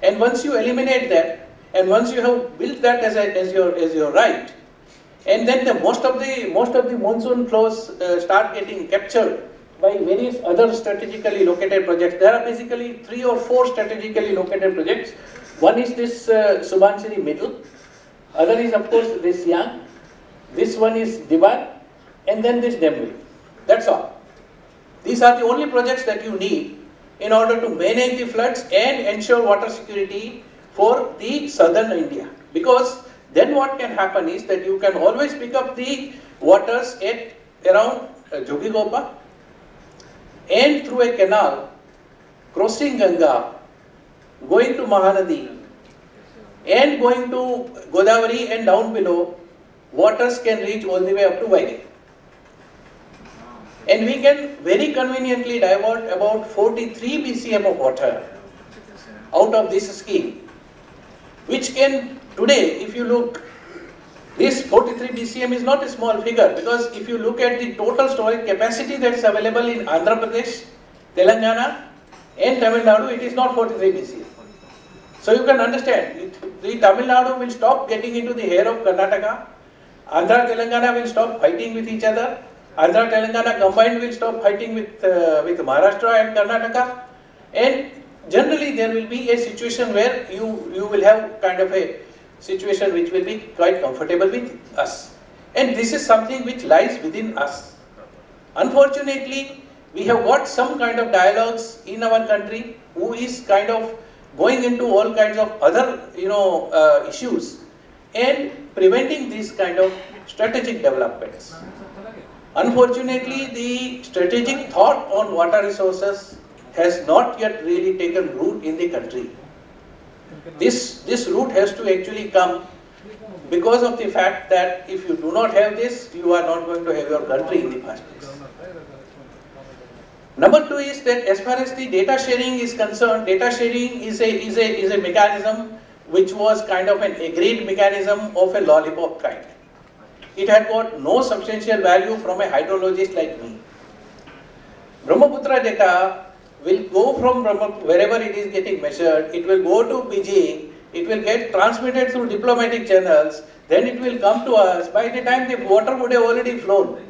And once you eliminate that, and once you have built that as, a, as your as your right, and then the most of the most of the monsoon flows uh, start getting captured by various other strategically located projects. There are basically three or four strategically located projects. One is this uh, Subansiri Middle, other is of course this Siang, this one is Dibar, and then this Demri. That's all. These are the only projects that you need in order to manage the floods and ensure water security for the southern India. Because then what can happen is that you can always pick up the waters at around uh, Jogigopa and through a canal, crossing Ganga, going to Mahanadi, and going to Godavari and down below, waters can reach all the way up to Vaigai. And we can very conveniently divert about 43 BCM of water out of this scheme, which can today, if you look, this 43 BCM is not a small figure because if you look at the total storage capacity that's available in Andhra Pradesh, Telangana and Tamil Nadu, it is not 43 BCM. So you can understand, it, the Tamil Nadu will stop getting into the hair of Karnataka, Andhra Telangana will stop fighting with each other, Andhra Telangana combined will stop fighting with, uh, with Maharashtra and Karnataka and generally there will be a situation where you, you will have kind of a situation which will be quite comfortable with us. And this is something which lies within us. Unfortunately, we have got some kind of dialogues in our country who is kind of going into all kinds of other you know uh, issues and preventing these kind of strategic developments. Unfortunately, the strategic thought on water resources has not yet really taken root in the country. This, this root has to actually come because of the fact that if you do not have this, you are not going to have your country in the first place. Number two is that as far as the data sharing is concerned, data sharing is a, is a, is a mechanism which was kind of an agreed mechanism of a lollipop kind. It had got no substantial value from a hydrologist like me. Brahmaputra data will go from wherever it is getting measured, it will go to Beijing, it will get transmitted through diplomatic channels, then it will come to us. By the time the water would have already flown.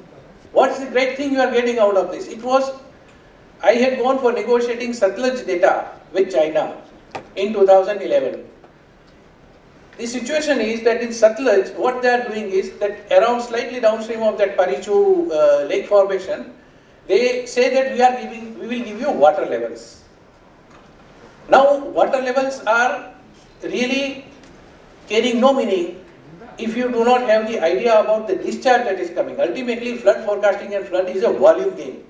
What's the great thing you are getting out of this? It was I had gone for negotiating Satluj data with China in 2011. The situation is that in Satluj, what they are doing is that around slightly downstream of that Pareechu uh, lake formation, they say that we are giving, we will give you water levels. Now, water levels are really carrying no meaning if you do not have the idea about the discharge that is coming. Ultimately, flood forecasting and flood is a volume game.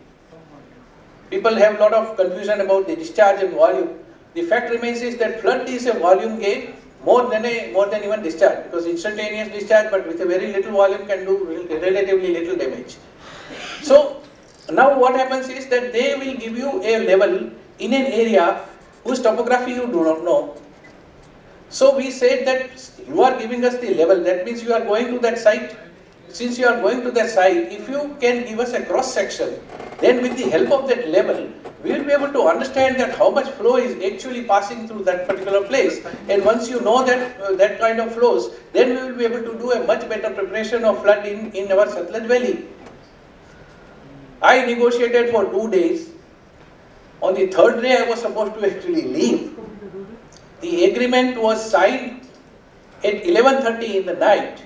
People have a lot of confusion about the discharge and volume. The fact remains is that flood is a volume game more than a more than even discharge because instantaneous discharge but with a very little volume can do relatively little damage. So now what happens is that they will give you a level in an area whose topography you do not know. So we said that you are giving us the level, that means you are going to that site since you are going to that site, if you can give us a cross section, then with the help of that level, we will be able to understand that how much flow is actually passing through that particular place. And once you know that uh, that kind of flows, then we will be able to do a much better preparation of flood in, in our Satluj Valley. I negotiated for two days. On the third day, I was supposed to actually leave. The agreement was signed at 11.30 in the night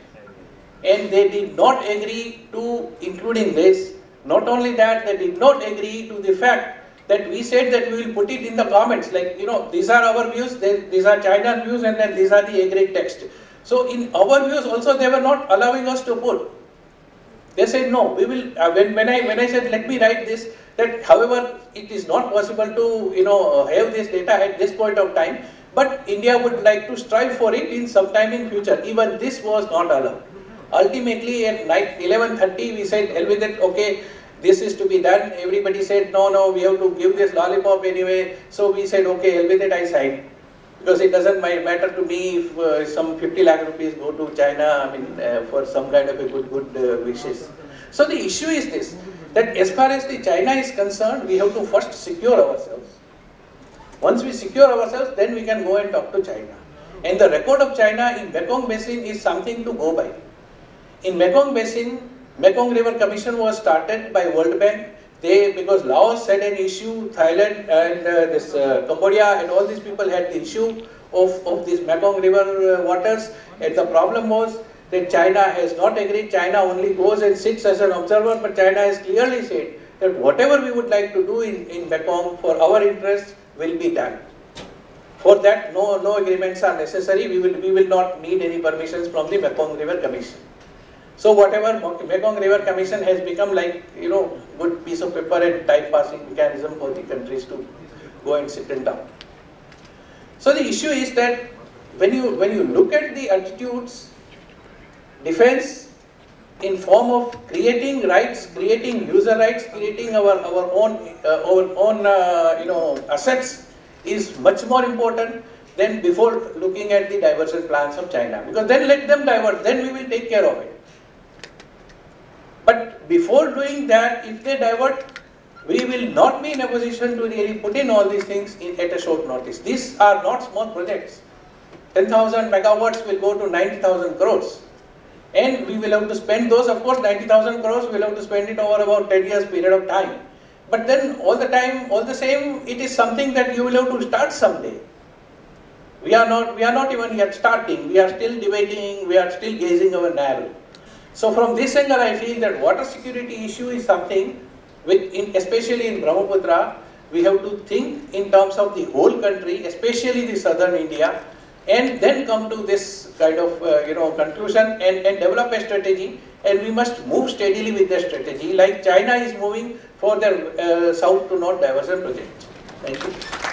and they did not agree to including this. Not only that, they did not agree to the fact that we said that we will put it in the comments, like, you know, these are our views, these are China's views, and then these are the agreed text. So in our views also, they were not allowing us to put. They said, no, we will, uh, when, when, I, when I said, let me write this, that however, it is not possible to, you know, have this data at this point of time, but India would like to strive for it in some time in future. Even this was not allowed. Ultimately at night 11.30 we said, it, okay, this is to be done. Everybody said, no, no, we have to give this lollipop anyway. So we said, okay, it, I signed. Because it doesn't matter to me if uh, some 50 lakh rupees go to China, I mean, uh, for some kind of a good, good uh, wishes. So the issue is this, that as far as the China is concerned, we have to first secure ourselves. Once we secure ourselves, then we can go and talk to China. And the record of China in Mekong Basin is something to go by. In Mekong Basin, Mekong River Commission was started by World Bank. They, because Laos had an issue, Thailand and uh, this uh, Cambodia and all these people had the issue of, of these Mekong River uh, waters. And the problem was that China has not agreed. China only goes and sits as an observer, but China has clearly said that whatever we would like to do in, in Mekong for our interests will be done. For that, no, no agreements are necessary. We will, we will not need any permissions from the Mekong River Commission. So whatever Mekong River Commission has become like, you know, good piece of paper and time passing mechanism for the countries to go and sit and down. So the issue is that when you, when you look at the attitudes, defense in form of creating rights, creating user rights, creating our, our own, uh, our own uh, you know, assets is much more important than before looking at the diversion plans of China. Because then let them divert, then we will take care of it. But before doing that, if they divert, we will not be in a position to really put in all these things in, at a short notice. These are not small projects. 10,000 megawatts will go to 90,000 crores. And we will have to spend those, of course, 90,000 crores, we will have to spend it over about 10 years period of time. But then all the time, all the same, it is something that you will have to start someday. We are not, we are not even yet starting. We are still debating, we are still gazing our navel. So from this angle, I feel that water security issue is something which, in, especially in Brahmaputra, we have to think in terms of the whole country, especially the southern India, and then come to this kind of uh, you know conclusion and, and develop a strategy and we must move steadily with the strategy like China is moving for their uh, south to north diversion project. Thank you.